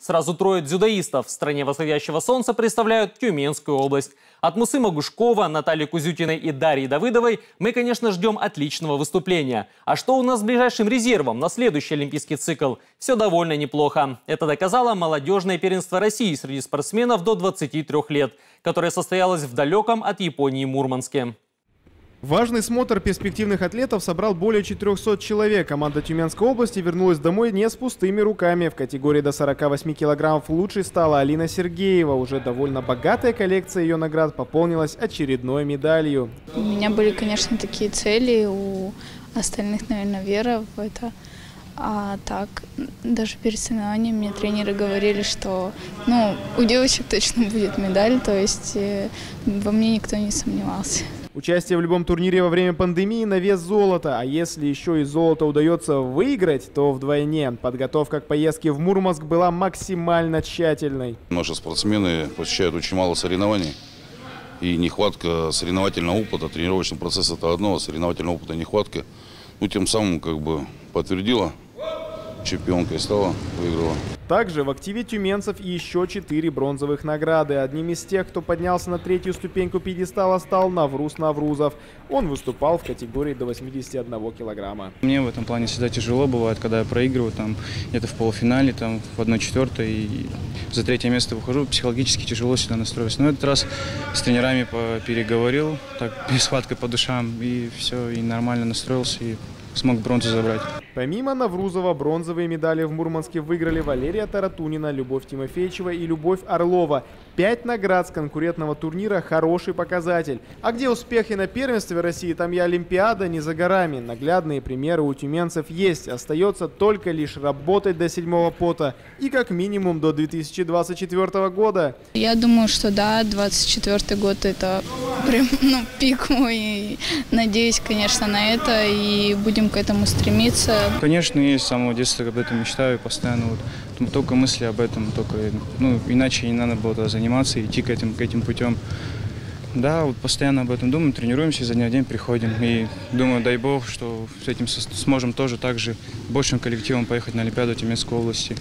Сразу трое дзюдоистов в стране восходящего солнца представляют Тюменскую область. От Мусыма Гушкова, Натальи Кузютиной и Дарьи Давыдовой мы, конечно, ждем отличного выступления. А что у нас с ближайшим резервом на следующий олимпийский цикл? Все довольно неплохо. Это доказало молодежное первенство России среди спортсменов до 23 лет, которое состоялось в далеком от Японии Мурманске. Важный смотр перспективных атлетов собрал более 400 человек. Команда Тюменской области вернулась домой не с пустыми руками. В категории до 48 килограммов лучшей стала Алина Сергеева. Уже довольно богатая коллекция ее наград пополнилась очередной медалью. У меня были, конечно, такие цели, у остальных, наверное, вера в это. А так, даже перед соревнованием мне тренеры говорили, что ну, у девочек точно будет медаль, то есть э, во мне никто не сомневался. Участие в любом турнире во время пандемии на вес золота, а если еще и золото удается выиграть, то вдвойне. Подготовка к поездке в Мурманск была максимально тщательной. Наши спортсмены посещают очень мало соревнований. И нехватка соревновательного опыта, тренировочный процесс это одно, а соревновательного опыта нехватка. Ну, тем самым как бы подтвердила чемпионкой стала, выиграла. Также в активе тюменцев еще четыре бронзовых награды. Одним из тех, кто поднялся на третью ступеньку пьедестала, стал Навруз Наврузов. Он выступал в категории до 81 килограмма. Мне в этом плане всегда тяжело бывает, когда я проигрываю там где-то в полуфинале, там в 1-4 и за третье место выхожу. Психологически тяжело сюда настроиться. Но этот раз с тренерами переговорил, так, схваткой по душам, и все, и нормально настроился, и смог бронзу забрать. Помимо Наврузова, бронзовые медали в Мурманске выиграли Валерия Таратунина, Любовь Тимофеевичева и Любовь Орлова. Пять наград с конкурентного турнира – хороший показатель. А где успехи на первенстве России, там и Олимпиада не за горами. Наглядные примеры у тюменцев есть. Остается только лишь работать до седьмого пота и как минимум до 2024 года. Я думаю, что да, 2024 год – это прям ну, пик мой. И надеюсь, конечно, на это и будем к этому стремиться. Конечно, есть с самого детства об этом мечтаю постоянно. Вот, только мысли об этом, только, ну, иначе не надо было заниматься, идти к этим, к этим путем. Да, вот постоянно об этом думаем, тренируемся, за дня в день приходим. И думаю, дай бог, что с этим сможем тоже так же большим коллективом поехать на Олимпиаду Тюменской области.